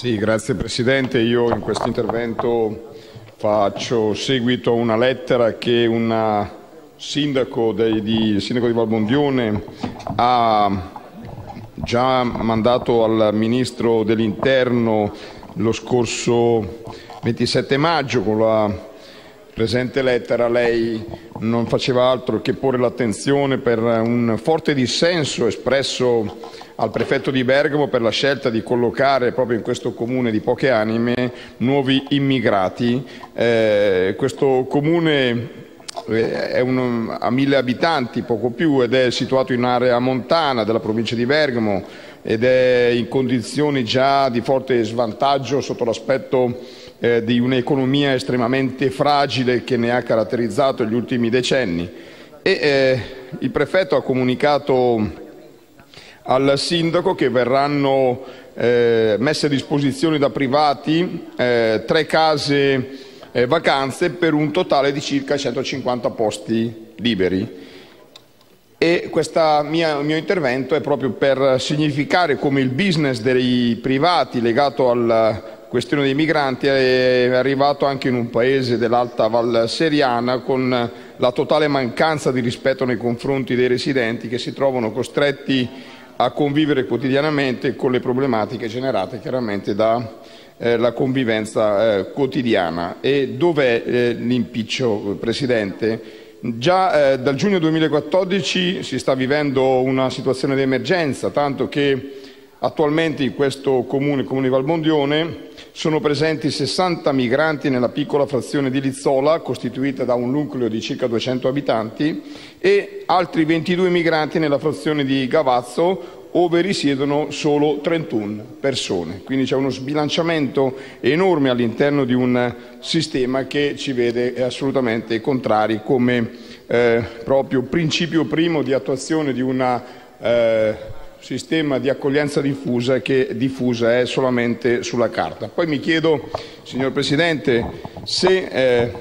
Grazie Presidente. In questo intervento faccio seguito a una lettera che il sindaco di Valmondione ha già mandato al Ministro dell'Interno lo scorso 27 maggio con la presente lettera lei non faceva altro che porre l'attenzione per un forte dissenso espresso al prefetto di Bergamo per la scelta di collocare proprio in questo comune di poche anime nuovi immigrati. Eh, questo comune eh, è un, a mille abitanti, poco più, ed è situato in un'area montana della provincia di Bergamo ed è in condizioni già di forte svantaggio sotto l'aspetto eh, di un'economia estremamente fragile che ne ha caratterizzato gli ultimi decenni. E, eh, il prefetto ha comunicato al sindaco che verranno eh, messe a disposizione da privati eh, tre case eh, vacanze per un totale di circa 150 posti liberi. E questo mio intervento è proprio per significare come il business dei privati legato alla questione dei migranti è arrivato anche in un paese dell'Alta Val Seriana con la totale mancanza di rispetto nei confronti dei residenti che si trovano costretti a convivere quotidianamente con le problematiche generate chiaramente dalla eh, convivenza eh, quotidiana. E dov'è eh, l'impiccio, Presidente? Già eh, dal giugno 2014 si sta vivendo una situazione di emergenza, tanto che attualmente in questo comune, comune di Valmondione, sono presenti 60 migranti nella piccola frazione di Lizzola, costituita da un nucleo di circa 200 abitanti, e altri 22 migranti nella frazione di Gavazzo, ove risiedono solo 31 persone. Quindi c'è uno sbilanciamento enorme all'interno di un sistema che ci vede assolutamente contrari come eh, proprio principio primo di attuazione di un eh, sistema di accoglienza diffusa che diffusa è solamente sulla carta. Poi mi chiedo, signor Presidente, se eh,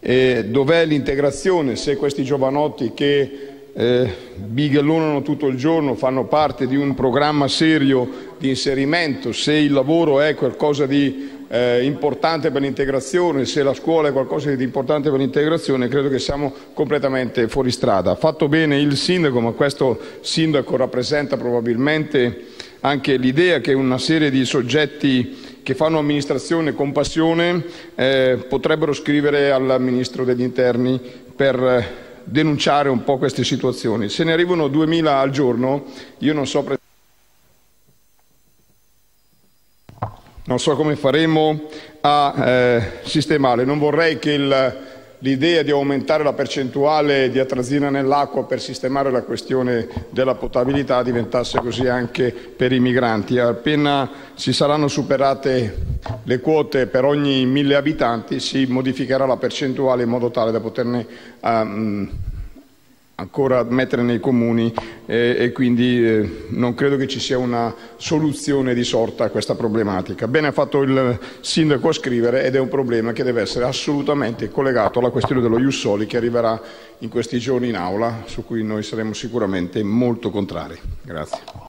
eh, dov'è l'integrazione, se questi giovanotti che bighellonano tutto il giorno, fanno parte di un programma serio di inserimento, se il lavoro è qualcosa di eh, importante per l'integrazione, se la scuola è qualcosa di importante per l'integrazione, credo che siamo completamente fuori strada. Ha fatto bene il sindaco, ma questo sindaco rappresenta probabilmente anche l'idea che una serie di soggetti che fanno amministrazione con passione eh, potrebbero scrivere al Ministro degli Interni per denunciare un po' queste situazioni. Se ne arrivano 2.000 al giorno, io non so, non so come faremo a eh, sistemare. Non vorrei che il, l'idea di aumentare la percentuale di atrazina nell'acqua per sistemare la questione della potabilità diventasse così anche per i migranti. Appena si saranno superate le quote per ogni mille abitanti si modificherà la percentuale in modo tale da poterne um, ancora mettere nei comuni eh, e quindi eh, non credo che ci sia una soluzione di sorta a questa problematica. Bene ha fatto il sindaco a scrivere ed è un problema che deve essere assolutamente collegato alla questione dello Jussoli che arriverà in questi giorni in aula, su cui noi saremo sicuramente molto contrari. Grazie.